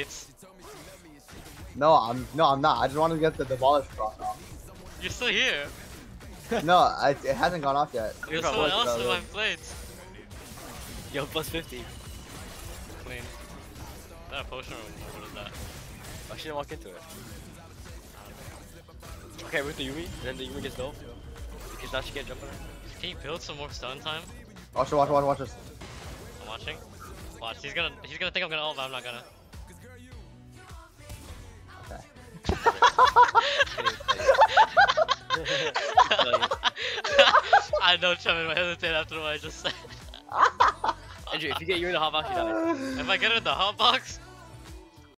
It's No, I'm no, I'm not. I just want to get the demolish cross off. you're still here. no, I, it hasn't gone off yet. There's from someone what, else in my plates. Yo, plus 50. Clean. Is that a potion or what is that? I shouldn't walk into it. Okay, with the Yuumi, and then the Yuumi gets low. Because now she can't jump on her. Can you build some more stun time? Watch, watch, watch, watch this. I'm watching. Watch, he's gonna he's gonna think I'm gonna ult, but I'm not gonna. I know Chum might hesitate after what I just said. Andrew, if you get you in the hot box, you die. if I get in the hot box,